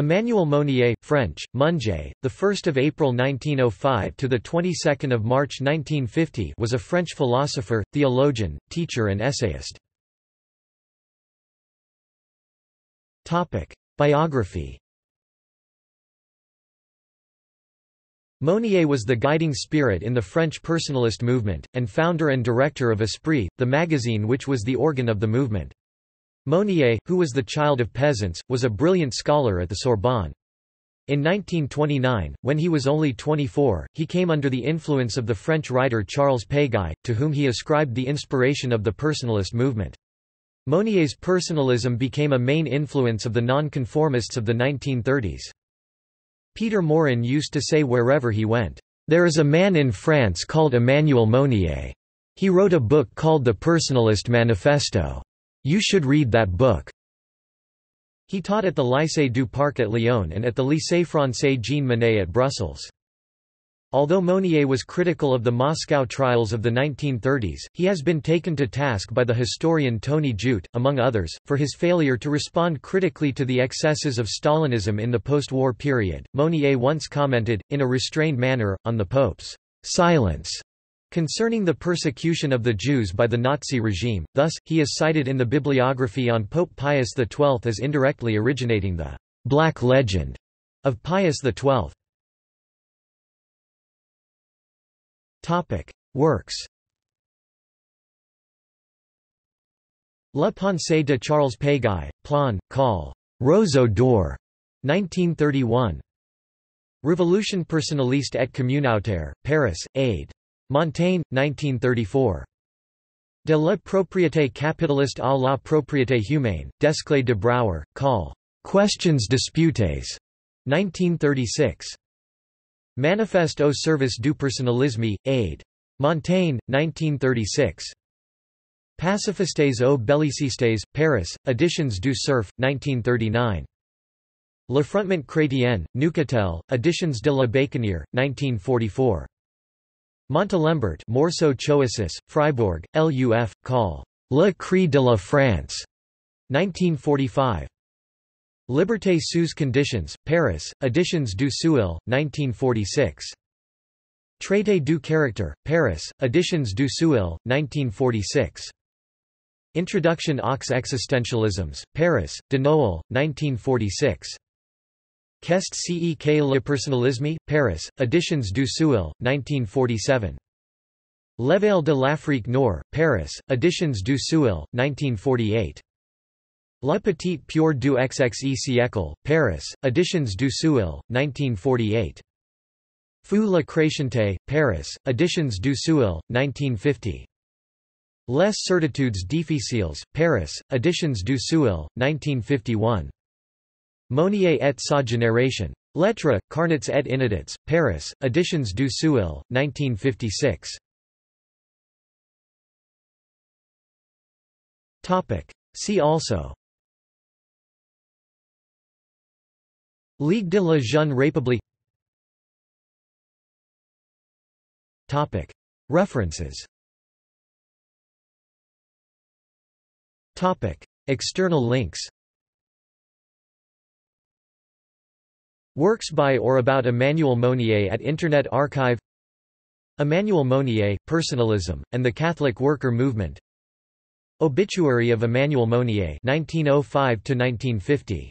Emmanuel Mounier, French, Munge, the 1st of April 1905 to the 22nd of March 1950, was a French philosopher, theologian, teacher and essayist. Topic: Biography. Mounier was the guiding spirit in the French personalist movement, and founder and director of Esprit, the magazine which was the organ of the movement. Mounier, who was the child of peasants, was a brilliant scholar at the Sorbonne. In 1929, when he was only 24, he came under the influence of the French writer Charles Péguy, to whom he ascribed the inspiration of the personalist movement. Mounier's personalism became a main influence of the nonconformists of the 1930s. Peter Maurin used to say wherever he went, "...there is a man in France called Emmanuel Mounier. He wrote a book called The Personalist Manifesto. You should read that book. He taught at the Lycée du Parc at Lyon and at the Lycée Français Jean Monnet at Brussels. Although Mounier was critical of the Moscow trials of the 1930s, he has been taken to task by the historian Tony Judt, among others, for his failure to respond critically to the excesses of Stalinism in the post-war period. Mounier once commented, in a restrained manner, on the Pope's silence Concerning the persecution of the Jews by the Nazi regime, thus, he is cited in the bibliography on Pope Pius XII as indirectly originating the «black legend» of Pius XII. Works La Pensée de Charles Péguy, Plon, Call, Roseau d'Or, 1931. Révolution personnaliste et communautaire, Paris, Aide. Montaigne, 1934. De la propriété capitaliste à la propriété humaine, Desclée de Brouwer, Call. Questions disputes, 1936. Manifeste au service du personnalisme, aide. Montaigne, 1936. Pacifistes au bellicistes, Paris, Editions du Cerf, 1939. L'Affrontement chrétien, Neuchâtel, Editions de la Baconnière, 1944. Montalembert Morceau Choisis, Fribourg, LUF, Col. Le Cri de la France. 1945. Liberté sous conditions, Paris, Editions du Seuil, 1946. Traité du caractère, Paris, Editions du Seuil, 1946. Introduction aux existentialisms, Paris, Denoël, 1946. Qu'est cek le personnalisme, Paris, Editions du Seuil, 1947. L'éveil de l'Afrique Nord, Paris, Editions du Seuil, 1948. La petite pure du XXe siècle, Paris, Editions du Seuil, 1948. Fou la Crétienté, Paris, Editions du Seuil, 1950. Les certitudes difficiles, Paris, Editions du Seuil, 1951. Mounier et sa génération. Lettres, Carnets et Inédits, Paris, Editions du Seuil, 1956. See also. Ligue de la Jeune République. References. External links Works by or about Emmanuel Mounier at Internet Archive Emmanuel Mounier, Personalism, and the Catholic Worker Movement Obituary of Emmanuel Mounier 1905 -1950.